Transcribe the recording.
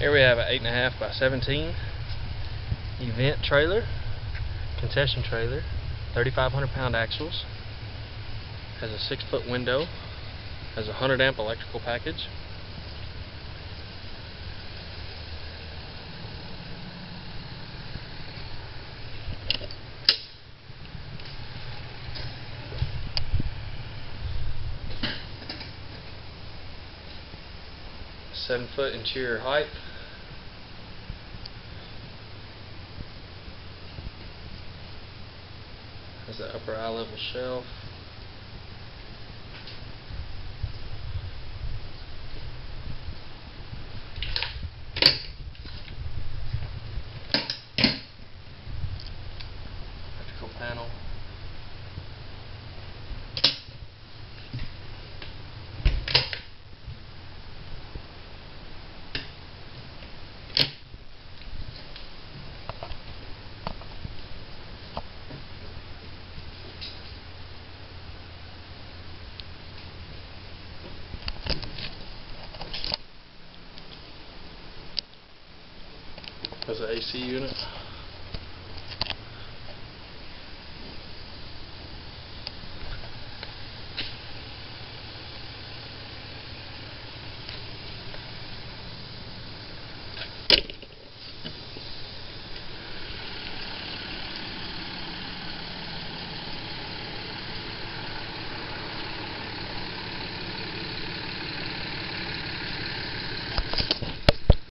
Here we have an 8.5 by 17 event trailer, concession trailer, 3,500 pound axles, has a 6 foot window, has a 100 amp electrical package. Seven foot interior height. Has the upper eye level shelf. Electrical panel. Has an AC unit.